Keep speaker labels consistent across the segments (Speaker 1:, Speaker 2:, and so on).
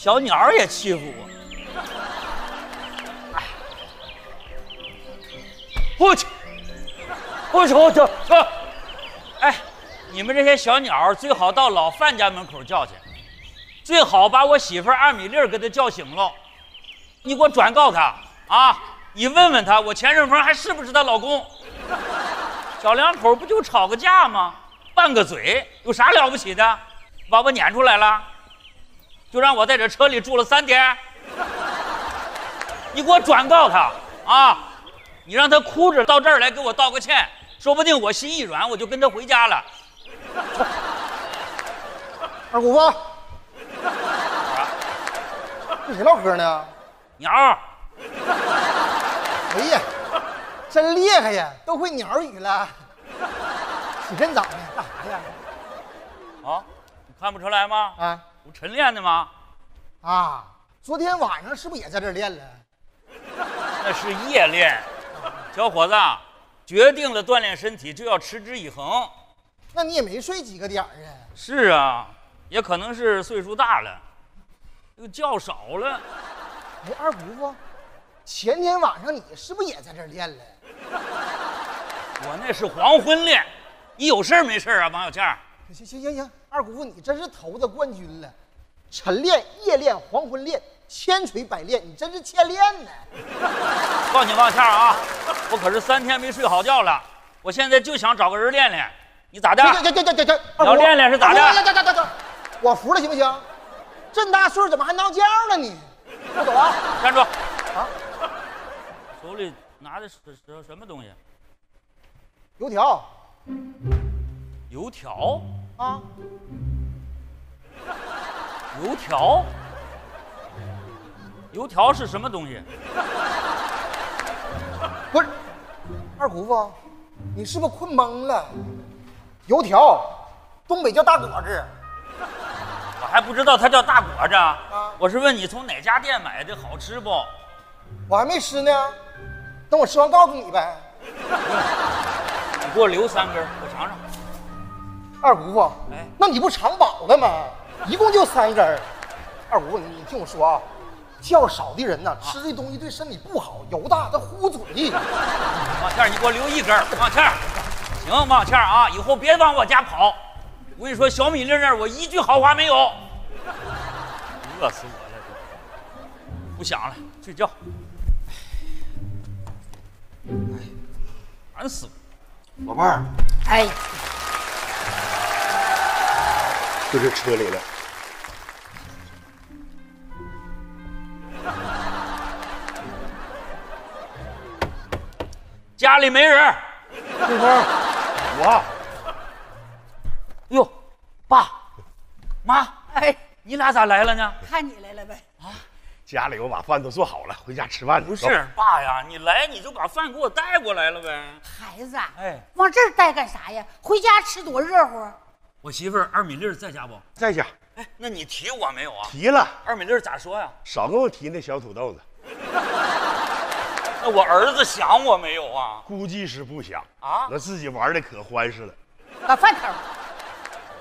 Speaker 1: 小鸟也欺负我。我去，我去，我去，去！哎，你们这些小鸟最好到老范家门口叫去，最好把我媳妇二米粒给他叫醒了。你给我转告他啊！你问问他，我钱顺风还是不是她老公？小两口不就吵个架吗？拌个嘴有啥了不起的？把我撵出来了，就让我在这车里住了三天。你给我转告他啊！你让他哭着到这儿来给我道个歉，说不定我心一软，我就跟他回家了。
Speaker 2: 二姑父，跟谁唠嗑呢？
Speaker 1: 鸟儿，
Speaker 2: 哎呀，真厉害呀，都会鸟语了。起真早呢，干啥呀？
Speaker 1: 啊，你看不出来吗？
Speaker 2: 啊
Speaker 1: 我晨练的吗？
Speaker 2: 啊！昨天晚上是不是也在这练了？
Speaker 1: 那是夜练。小伙子，决定了锻炼身体就要持之以恒。
Speaker 2: 那你也没睡几个点儿啊？
Speaker 1: 是啊，也可能是岁数大了，又觉少了。
Speaker 2: 哎，二姑父，前天晚上你是不是也在这练了？
Speaker 1: 我那是黄昏练，你有事儿没事儿啊，王小倩儿？
Speaker 2: 行行行行，二姑父你真是头子冠军了，晨练、夜练、黄昏练，千锤百炼，你真是欠练呢。
Speaker 1: 告诉你王小倩儿啊，我可是三天没睡好觉了，我现在就想找个人练练，你咋的？
Speaker 2: 这这这这这这，二姑
Speaker 1: 要练练是咋的
Speaker 2: 我服了行不行？这么大岁数怎么还闹觉呢你？不走啊？
Speaker 1: 站住！
Speaker 2: 啊，
Speaker 1: 手里拿的是是什么东西？
Speaker 2: 油条
Speaker 1: 油条？
Speaker 2: 啊？
Speaker 1: 油条？油条是什么东西？
Speaker 2: 不是，二姑父，你是不是困懵了？油条，东北叫大果子。
Speaker 1: 我还不知道它叫大果子。我是问你从哪家店买的，好吃不？
Speaker 2: 我还没吃呢，等我吃完告诉你呗。
Speaker 1: 你给我留三根。
Speaker 2: 二姑父，
Speaker 1: 哎
Speaker 2: 那你不尝饱了吗？一共就三根儿。二姑父，你你听我说啊，觉少的人呢，吃这东西对身体不好，油大它糊嘴。
Speaker 1: 王倩儿，你给我留一根儿。王倩儿，行，王倩儿啊，以后别往我家跑。我跟你说，小米粒儿那儿我一句好话没有。饿死我了，这不想了，睡觉。哎，烦死我！
Speaker 3: 宝贝儿，
Speaker 4: 哎，
Speaker 3: 就是车里了。
Speaker 1: 家里没人儿。
Speaker 3: 顺风，我
Speaker 1: 哟，爸，妈，
Speaker 4: 哎，
Speaker 1: 你俩咋来了呢？
Speaker 4: 看你来了呗。
Speaker 3: 啊家里我把饭都做好了，回家吃饭去。
Speaker 1: 不是，爸呀，你来你就把饭给我带过来了呗。
Speaker 4: 孩子，啊，
Speaker 1: 哎，
Speaker 4: 往这儿带干啥呀？回家吃多热乎。
Speaker 1: 我媳妇儿二米粒儿在家不？
Speaker 3: 在家
Speaker 1: 哎，那你提我没有啊？
Speaker 3: 提了，
Speaker 1: 二米粒儿咋说呀？
Speaker 3: 少跟我提那小土豆子，
Speaker 1: 那我儿子想我没有啊？
Speaker 3: 估计是不想
Speaker 1: 啊
Speaker 3: 那自己玩的可欢实了。
Speaker 4: 老饭头，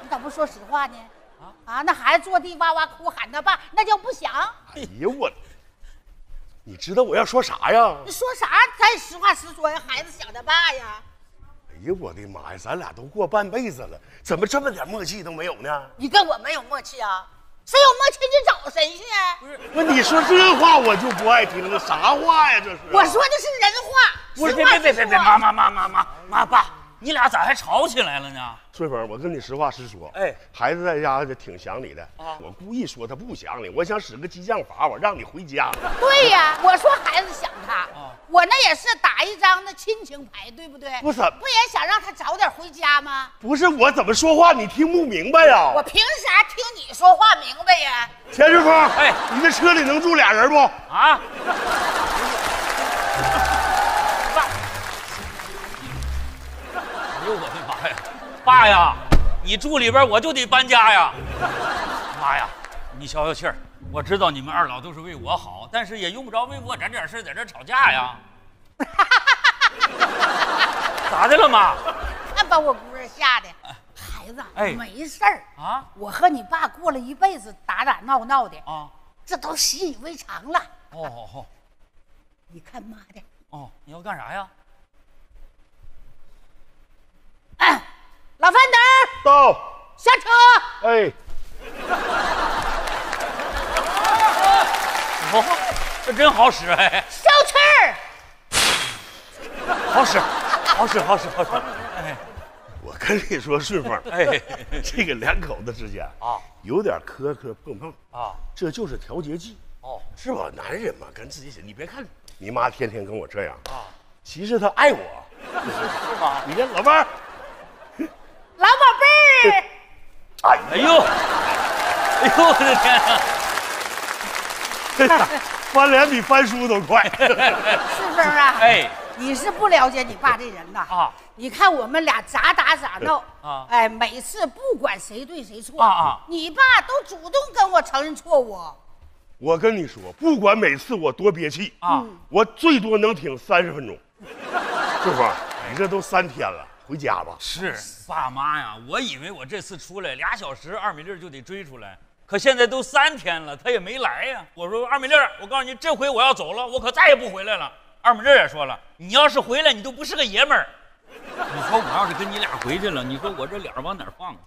Speaker 4: 你咋不说实话呢？啊那孩子坐地哇哇哭，喊他爸，那叫不想。
Speaker 3: 哎呀我，你知道我要说啥呀？
Speaker 4: 你说啥？咱实话实说呀，孩子想他爸呀。
Speaker 3: 哎呀我的妈呀，咱俩都过半辈子了，怎么这么点默契都没有呢？
Speaker 4: 你跟我没有默契啊？谁有默契你找谁去啊？
Speaker 3: 不是那你说这话我就不爱听了，啥话呀这是？
Speaker 4: 我说的是人话，
Speaker 1: 别
Speaker 4: 实话
Speaker 1: 别别别别别，妈妈妈妈妈妈爸，你俩咋还吵起来了呢？
Speaker 3: 翠芬，我跟你实话实说，
Speaker 1: 哎
Speaker 3: 孩子在家就挺想你的
Speaker 1: 啊
Speaker 3: 我故意说他不想你，我想使个激将法，我让你回家。
Speaker 4: 对呀，我说孩子想他，
Speaker 1: 啊
Speaker 4: 我那也是打一张那亲情牌，对不对？
Speaker 3: 不是
Speaker 4: 不也想让他早点回家吗？
Speaker 3: 不是我怎么说话你听不明白呀？
Speaker 4: 我凭啥听你说话明白呀？
Speaker 3: 钱顺风，
Speaker 1: 哎
Speaker 3: 你这车里能住俩人不？
Speaker 1: 啊？爸，哎呦我的妈呀！爸呀，你住里边我就得搬家呀！妈呀，你消消气儿。我知道你们二老都是为我好，但是也用不着为我这点事儿在这吵架呀。咋的了妈？
Speaker 4: 看把我姑儿吓的。孩子，
Speaker 1: 哎
Speaker 4: 没事儿
Speaker 1: 啊
Speaker 4: 我和你爸过了一辈子打打闹闹的，
Speaker 1: 啊，
Speaker 4: 这都习以为常了。
Speaker 1: 哦哦哦
Speaker 4: 你看妈的，
Speaker 1: 哦，你要干啥呀？
Speaker 4: 哎，老范
Speaker 3: 到，
Speaker 4: 下车。
Speaker 3: 哎，
Speaker 1: 哦，这真好使哎，
Speaker 4: 小气儿，
Speaker 1: 好使，好使，好使，好使。哎
Speaker 3: 我跟你说，顺风，
Speaker 1: 哎
Speaker 3: 这个两口子之间
Speaker 1: 啊
Speaker 3: 有点磕磕碰碰，
Speaker 1: 啊
Speaker 3: 这就是调节剂，
Speaker 1: 哦
Speaker 3: 是吧？男人嘛，跟自己写。你别看你妈天天跟我这样，
Speaker 1: 啊，
Speaker 3: 其实她爱我。
Speaker 1: 是吗？
Speaker 3: 你看老伴儿，
Speaker 4: 老宝贝儿，
Speaker 3: 哎
Speaker 1: 哎呦，哎呦，我的天啊！
Speaker 3: 呀，翻脸比翻书都快。
Speaker 4: 顺风啊，
Speaker 1: 哎
Speaker 4: 你是不了解你爸这人呐
Speaker 1: 啊！
Speaker 4: 你看我们俩咋打咋闹
Speaker 1: 啊
Speaker 4: 哎，每次不管谁对谁错
Speaker 1: 啊啊
Speaker 4: 你爸都主动跟我承认错误。
Speaker 3: 我跟你说，不管每次我多憋气
Speaker 1: 啊
Speaker 3: 我最多能挺三十分钟。顺风，你这都三天了，回家吧。
Speaker 1: 是爸妈呀，我以为我这次出来俩小时，二米粒儿就得追出来，可现在都三天了，他也没来呀。我说二米粒儿，我告诉你，这回我要走了，我可再也不回来了。二米粒儿也说了，你要是回来，你都不是个爷们儿。你说我要是跟你俩回去了，你说我这脸往哪放啊？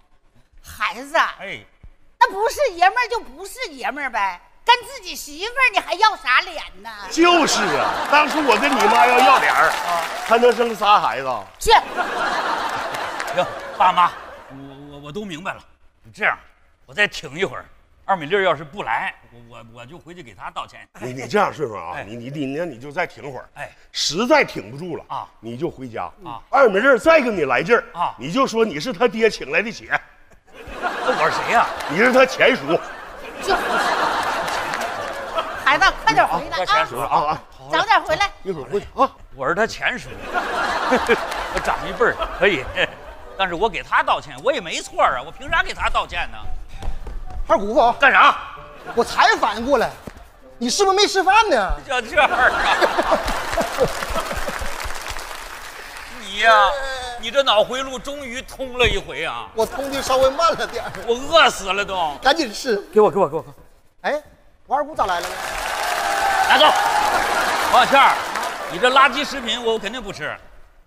Speaker 4: 孩子，啊
Speaker 1: 哎，
Speaker 4: 那不是爷们儿就不是爷们儿呗，跟自己媳妇儿你还要啥脸呢？
Speaker 3: 就是啊，当初我跟你妈要要脸儿，还能生仨孩子。
Speaker 4: 去，
Speaker 1: 行，爸妈，我我我都明白了。你这样，我再挺一会儿。二米粒儿要是不来，我我我就回去给他道歉。
Speaker 3: 你你这样顺风啊
Speaker 1: 哎，
Speaker 3: 你你你那你就再挺会儿，
Speaker 1: 哎，
Speaker 3: 实在挺不住了
Speaker 1: 啊
Speaker 3: 你就回家
Speaker 1: 啊
Speaker 3: 二米粒再跟你来劲儿
Speaker 1: 啊
Speaker 3: 你就说你是他爹请来的姐，
Speaker 1: 那我是谁呀、
Speaker 3: 你是他前叔
Speaker 4: 就 孩子，快点回来
Speaker 1: 啊前
Speaker 4: 啊！
Speaker 1: 叔
Speaker 3: 啊啊！
Speaker 4: 早点回来。
Speaker 3: 一会儿回去啊。
Speaker 1: 我是他前叔，我长一辈儿可以，但是我给他道歉，我也没错啊，我凭啥给他道歉呢？
Speaker 2: 二姑父，
Speaker 1: 干啥？
Speaker 2: 我才反应过来，你是不是没吃饭呢？
Speaker 1: 就 这儿啊？你呀、你这脑回路终于通了一回啊！
Speaker 2: 我通的稍微慢了点儿，
Speaker 1: 我饿死了都。
Speaker 2: 赶紧吃。
Speaker 1: 给我，给我，给我，
Speaker 2: 哎，我二姑咋来了呢？
Speaker 1: 拿走。王小倩儿，你这垃圾食品我肯定不吃。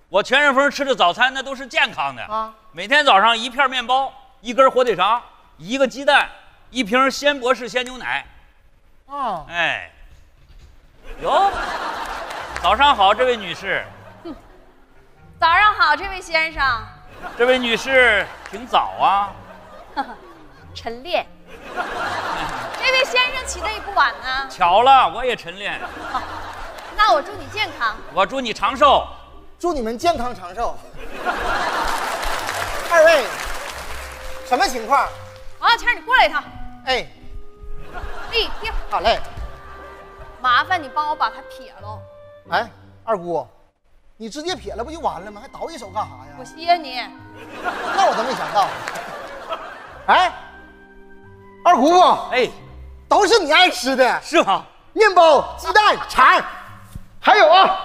Speaker 1: 我全顺风吃的早餐那都是健康的
Speaker 2: 啊
Speaker 1: 每天早上一片面包，一根火腿肠，一个鸡蛋，一瓶鲜博士鲜牛奶。
Speaker 2: 哦，
Speaker 1: 哎，哟，早上好，这位女士。
Speaker 5: 早上好，这位先生，
Speaker 1: 这位女士挺早啊。
Speaker 5: 晨练。这位先生起的也不晚呢，
Speaker 1: 巧了，我也晨练。
Speaker 5: 那我祝你健康。
Speaker 1: 我祝你长寿。
Speaker 2: 祝你们健康长寿。二位，什么情况？
Speaker 5: 王小倩，你过来一趟，
Speaker 2: 哎，
Speaker 5: 立定。
Speaker 2: 好嘞。
Speaker 5: 麻烦你帮我把它撇了，
Speaker 2: 哎，二姑，你直接撇了不就完了吗？还倒一手干啥
Speaker 5: 我
Speaker 2: 呀？
Speaker 5: 歇你。
Speaker 2: 那我都没想到。哎，二姑父，
Speaker 1: 哎，
Speaker 2: 都是你爱吃的，
Speaker 1: 是吗？
Speaker 2: 面包、鸡蛋、肠，还有啊，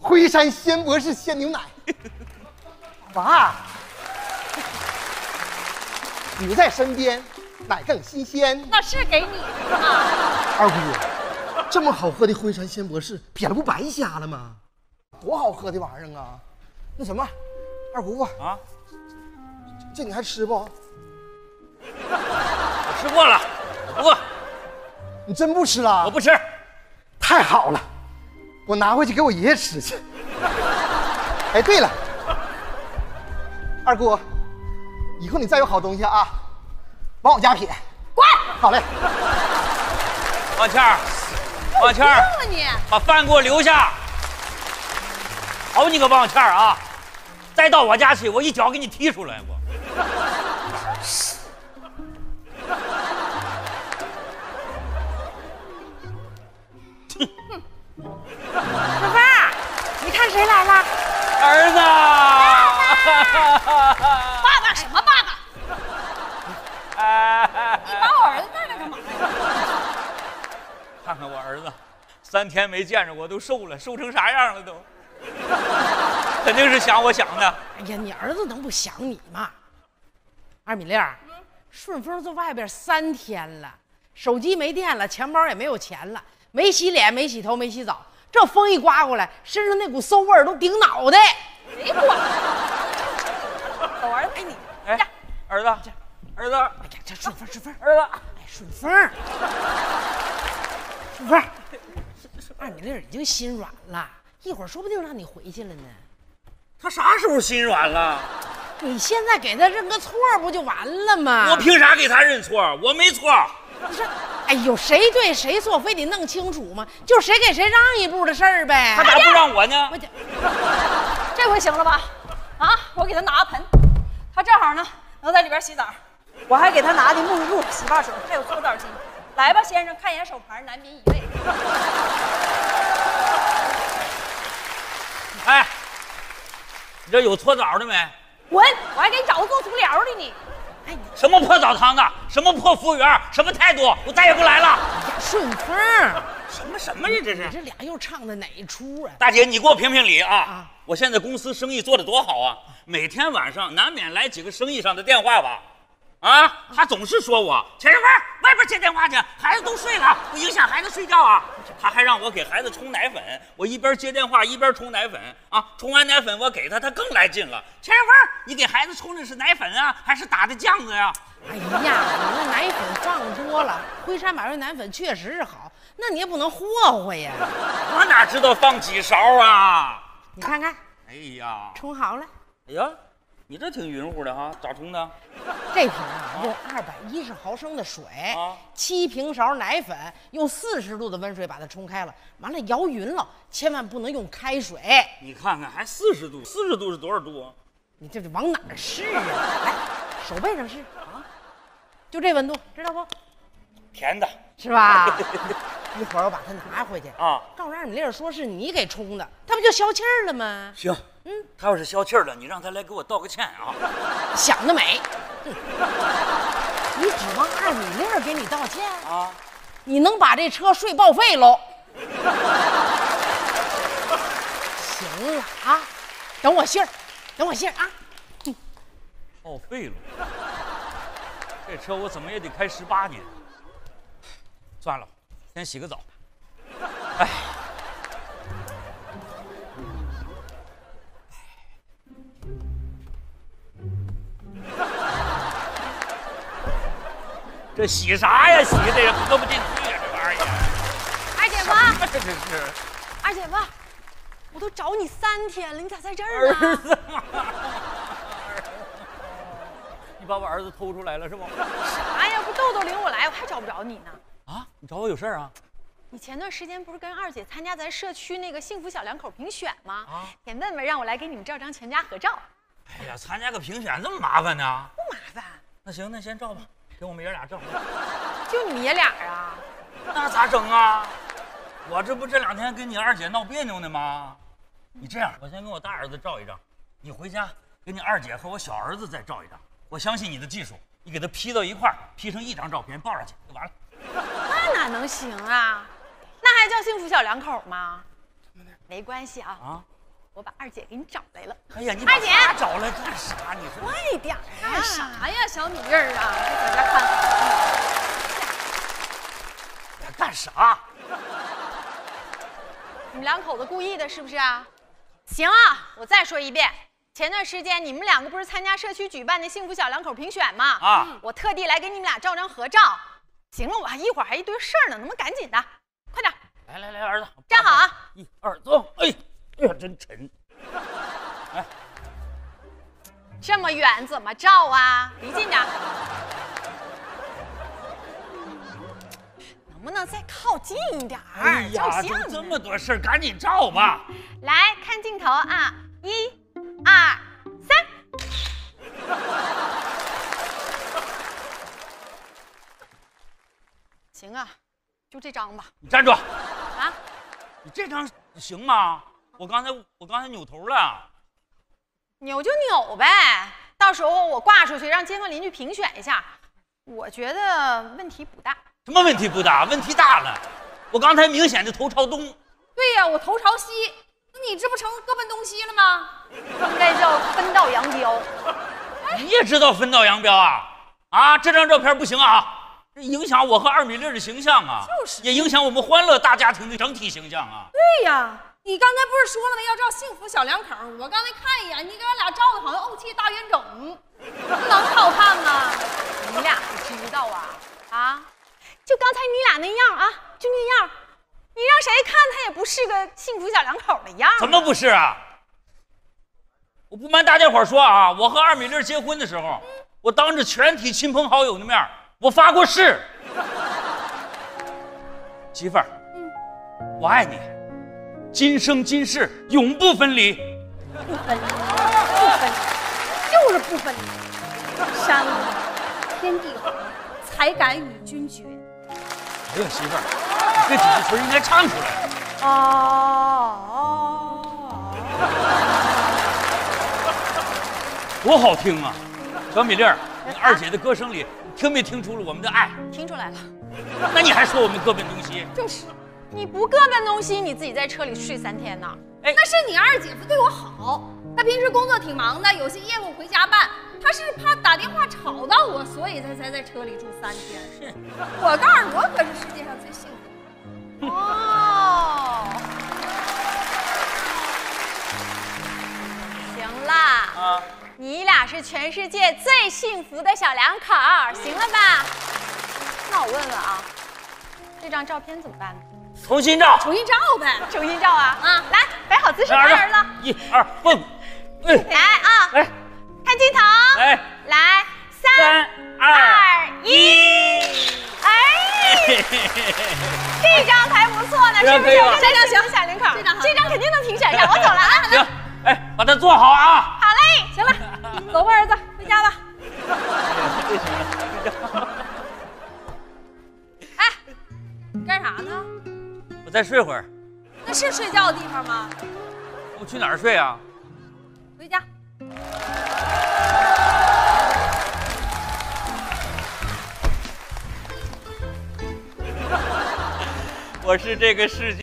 Speaker 2: 辉山鲜博士鲜牛奶。娃，你在身边，奶更新鲜。
Speaker 5: 那是给你的嘛？
Speaker 2: 二姑，这么好喝的辉山鲜博士，撇了不白瞎了吗？多好喝的玩意儿啊！那什么，二姑父，
Speaker 1: 啊，
Speaker 2: 这你还吃不？
Speaker 1: 我吃过了，我不饿，
Speaker 2: 你真不吃了？
Speaker 1: 我不吃。
Speaker 2: 太好了，我拿回去给我爷爷吃去。哎，对了，二姑，以后你再有好东西啊，往我家撇。
Speaker 5: 滚！
Speaker 2: 好嘞，
Speaker 1: 王倩儿，王倩儿，
Speaker 5: 你，
Speaker 1: 把饭给我留下。好你个王倩儿啊！再到我家去，我一脚给你踢出来！我
Speaker 5: 小芳儿，你看谁来了？
Speaker 1: 儿子，
Speaker 5: 爸爸什么爸爸？你把我儿子带来干嘛呀？
Speaker 1: 看看我儿子，三天没见着我都瘦了，瘦成啥样了都？肯定是想我想的。
Speaker 6: 哎呀，你儿子能不想你吗？二米粒儿，顺丰在外边三天了，手机没电了，钱包也没有钱了，没洗脸，没洗头，没洗澡。这风一刮过来，身上那股馊味儿都顶脑袋。
Speaker 5: 谁管？我儿子，哎你，
Speaker 1: 哎，儿子，儿子，
Speaker 6: 哎呀，这顺风顺风，
Speaker 1: 儿子，
Speaker 6: 哎，顺风儿，顺风儿。二米粒已经心软了，一会儿说不定让你回去了呢。
Speaker 1: 他啥时候心软了？
Speaker 6: 你现在给他认个错不就完了吗？
Speaker 1: 我凭啥给他认错？我没错。
Speaker 6: 你说，哎呦，谁对谁错，非得弄清楚吗？就是谁给谁让一步的事儿呗。
Speaker 1: 他咋不让我呢
Speaker 6: 我？这
Speaker 5: 这回行了吧？啊，我给他拿个盆，他正好呢能在里边洗澡。我还给他拿的沐浴露、洗发水，还有搓澡巾。来吧，先生，看一眼手牌，男宾一位。
Speaker 1: 哎，你这有搓澡的没？
Speaker 5: 滚！我还给你找个做足疗的呢。
Speaker 1: 哎什么破澡堂子？什么破服务员？什么态度？我再也不来了。
Speaker 6: 顺风，
Speaker 1: 什么什么呀？这是
Speaker 6: 你这俩又唱的哪一出啊？
Speaker 1: 大姐，你给我评评理啊！
Speaker 6: 啊
Speaker 1: 我现在公司生意做的多好啊，每天晚上难免来几个生意上的电话吧。啊，他总是说我钱生芬外边接电话去，孩子都睡了，不影响孩子睡觉啊。他还让我给孩子冲奶粉，我一边接电话一边冲奶粉啊，冲完奶粉我给他，他更来劲了。钱生芬，你给孩子冲的是奶粉啊，还是打的酱子呀？
Speaker 6: 哎呀，你那奶粉放多了，辉山百味奶粉确实是好，那你也不能霍霍呀。
Speaker 1: 我哪知道放几勺啊？
Speaker 6: 你看看，
Speaker 1: 哎呀，
Speaker 6: 冲好了，
Speaker 1: 哎呀，你这挺匀乎的哈，咋冲的？
Speaker 6: 这瓶啊用二百一十毫升的水，
Speaker 1: 啊
Speaker 6: 七平勺奶粉，用四十度的温水把它冲开了，完了摇匀了，千万不能用开水。
Speaker 1: 你看看，还四十度，四十度是多少度啊？
Speaker 6: 你这是往哪儿试啊？来，手背上试啊，就这温度，知道不？
Speaker 1: 甜的
Speaker 6: 是吧？一会儿我把它拿回去，
Speaker 1: 啊。
Speaker 6: 告诉二米粒儿说是你给冲的，他不就消气儿了吗？
Speaker 1: 行，嗯，他要是消气儿了，你让他来给我道个歉啊。
Speaker 6: 想得美！你指望二米粒儿给你道歉？
Speaker 1: 啊，
Speaker 6: 你能把这车税报废喽？行了啊，等我信儿，等我信儿啊！
Speaker 1: 报废了。这车我怎么也得开十八年。算了，先洗个澡。哎，这洗啥呀？洗的也喝不进去呀，这玩意儿。
Speaker 5: 二姐夫，
Speaker 1: 这这是
Speaker 5: 二姐夫，我都找你三天了，你咋在这儿
Speaker 1: 儿
Speaker 5: 呢？
Speaker 1: 你把我儿子偷出来了是吗？
Speaker 5: 啥呀，不豆豆领我来，我还找不着你呢。
Speaker 1: 啊，你找我有事儿啊？
Speaker 5: 你前段时间不是跟二姐参加咱社区那个幸福小两口评选吗？
Speaker 1: 啊
Speaker 5: 点问问让我来给你们照张全家合照，
Speaker 1: 哎呀，参加个评选这么麻烦呢？
Speaker 5: 不麻烦，
Speaker 1: 那行，那先照吧，给我们爷俩照。
Speaker 5: 就你们爷俩啊。
Speaker 1: 那咋整啊？我这不这两天跟你二姐闹别扭呢吗？你这样，我先跟我大儿子照一张，你回家给你二姐和我小儿子再照一张。我相信你的技术，你给他 P 到一块儿，P 成一张照片抱上去就完了。
Speaker 5: 那哪能行啊？那还叫幸福小两口吗？没关系啊，
Speaker 1: 啊？
Speaker 5: 我把二姐给你找来了。
Speaker 1: 哎呀，你把
Speaker 5: 二姐
Speaker 1: 他找来干啥？你说
Speaker 5: 快点儿干啥呀，小米粒儿啊！你在这看
Speaker 1: 干啥？
Speaker 5: 你们两口子故意的，是不是啊？行啊，我再说一遍，前段时间你们两个不是参加社区举办的幸福小两口评选吗？
Speaker 1: 啊
Speaker 5: 我特地来给你们俩照张合照。行了，我还一会儿还一堆事儿呢，能不能赶紧的？快点，
Speaker 1: 来来来，儿子，
Speaker 5: 站好啊！
Speaker 1: 一二真沉。
Speaker 5: 哎这么远怎么照啊？离近点儿。能不能再靠近一点儿？
Speaker 1: 哎呀，
Speaker 5: 照相呢
Speaker 1: 就这么多事儿，赶紧照吧。
Speaker 5: 来看镜头啊，一、二、三。行啊，就这张吧。
Speaker 1: 你站住！
Speaker 5: 啊，
Speaker 1: 你这张行吗？我刚才我刚才扭头了。
Speaker 5: 扭就扭呗，到时候我挂出去让街坊邻居评选一下。我觉得问题不大。
Speaker 1: 什么问题不大？问题大了。我刚才明显的头朝东，
Speaker 5: 对呀、我头朝西，那你这不成各奔东西了吗？应该叫分道扬镳。
Speaker 1: 你也知道分道扬镳啊？啊，这张照片不行啊！这影响我和二米粒的形象啊，
Speaker 5: 就是
Speaker 1: 也影响我们欢乐大家庭的整体形象啊。
Speaker 5: 对呀，你刚才不是说了吗？要照幸福小两口。我刚才看一眼，你给俺俩照的好像怄气大冤种，能好看吗？
Speaker 7: 你俩不知道啊啊！就刚才你俩那样啊，就那样，你让谁看他也不是个幸福小两口的样儿。
Speaker 1: 怎么不是啊？我不瞒大家伙儿说啊，我和二米粒结婚的时候，我当着全体亲朋好友的面，我发过誓，媳妇儿，我爱你，今生今世永不分离。
Speaker 5: 不分离，不分离，就是不分离。山无天地合，才敢与君绝。
Speaker 1: 哎呀，媳妇儿，这几句词儿应该唱出来。
Speaker 5: 哦，
Speaker 1: 多好听啊！小米粒儿，你二姐的歌声里，你听没听出了我们的爱？
Speaker 7: 听出来了，
Speaker 1: 那你还说我们各奔东西？
Speaker 7: 就是你不各奔东西，你自己在车里睡三天呢。
Speaker 5: 那是你二姐夫对我好。他平时工作挺忙的，有些业务回家办。他是怕打电话吵到我，所以他才在车里住三天。
Speaker 1: 是，
Speaker 5: 我告诉你，我可是世界上最幸福的。
Speaker 7: 哦，行啦，
Speaker 1: 啊，
Speaker 7: 你俩是全世界最幸福的小两口，行了吧？那我问问啊，这张照片怎么办呢？
Speaker 1: 重新照。
Speaker 5: 重新照呗。
Speaker 7: 重新照啊！
Speaker 5: 啊
Speaker 7: 来，摆好姿势，儿子，
Speaker 1: 一二蹦，哎，
Speaker 7: 来啊，
Speaker 1: 来
Speaker 7: 看镜头，
Speaker 1: 来，
Speaker 7: 来，三
Speaker 1: 三二
Speaker 7: 二一，哎，这张还不错呢，是不是？这张行，小领口，
Speaker 5: 这张
Speaker 7: 这张肯定能评选上。我走了啊，
Speaker 1: 行，哎，把它做好啊。
Speaker 7: 好嘞，行了，
Speaker 5: 走吧，儿子，回家吧。哎，你干啥呢？
Speaker 1: 我再睡会儿。
Speaker 5: 那是睡觉的地方吗？
Speaker 1: 我去哪儿睡啊？
Speaker 5: 回家。
Speaker 1: 我是这个世界。